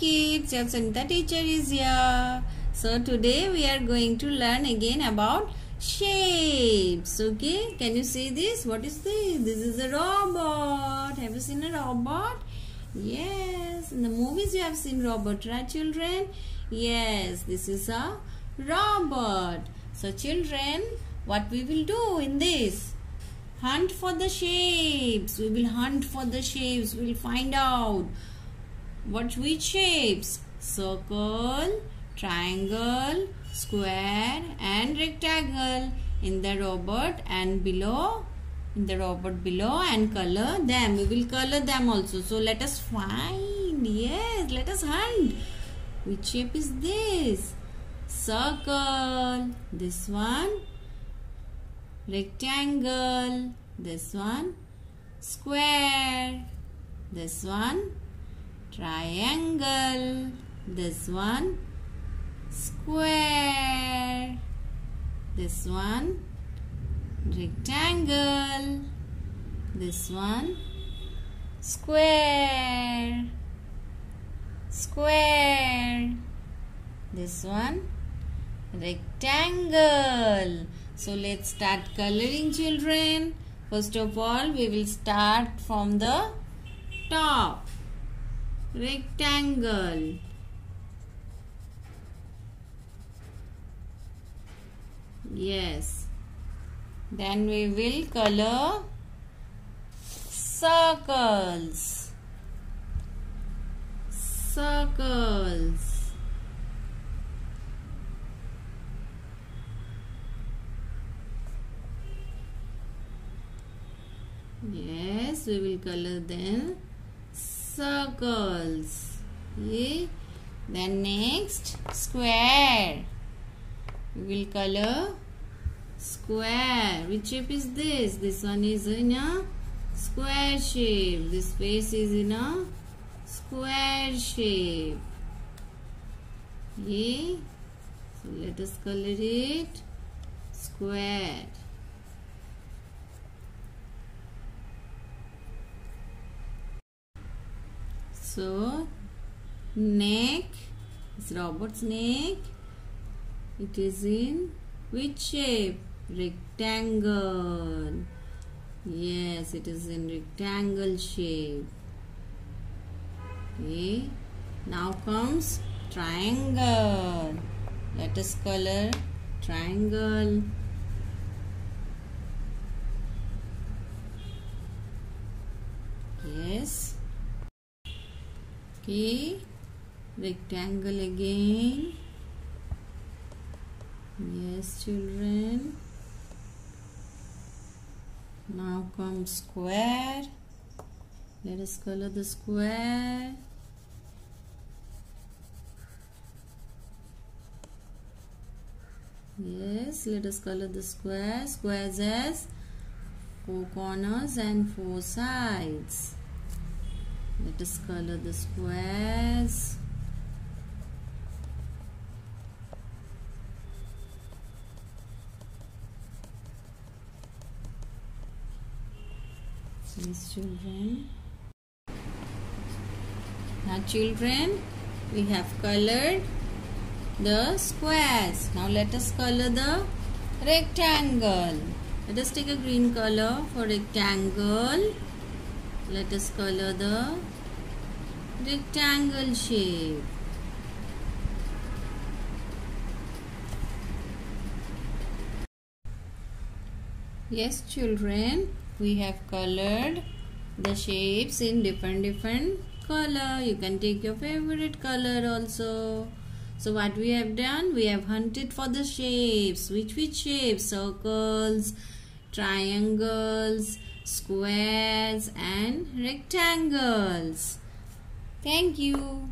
teacher Sunita teacher is here. So today we are going to learn again about shapes. Okay, can you see this? What is this? This is a robot. Have you seen a robot? Yes, in the movies you have seen robot, right children? Yes, this is a robot. So children, what we will do in this? Hunt for the shapes. We will hunt for the shapes. We will find out what which shapes? Circle, triangle, square and rectangle in the robot and below in the robot below and color them. We will color them also. So let us find. Yes, let us hunt. Which shape is this? Circle. This one. Rectangle. This one. Square. This one triangle. This one square. This one rectangle. This one square. Square. This one rectangle. So let's start coloring children. First of all we will start from the top rectangle. Yes. Then we will color circles. Circles. Yes we will color then circles. Okay then next square. We will color square. Which shape is this? This one is in a square shape. This face is in a square shape. Okay so let us color it square So, neck is robot's neck. It is in which shape? Rectangle. Yes, it is in rectangle shape. Okay. Now comes triangle. Let us color triangle. Yes okay rectangle again. Yes children. Now comes square. Let us color the square. Yes let us color the square. Squares as four corners and four sides let us color the squares. These children. Now children we have colored the squares. Now let us color the rectangle. Let us take a green color for rectangle let us color the rectangle shape. Yes children we have colored the shapes in different different color. You can take your favorite color also. So what we have done we have hunted for the shapes. Which which shapes? Circles triangles squares and rectangles Thank you.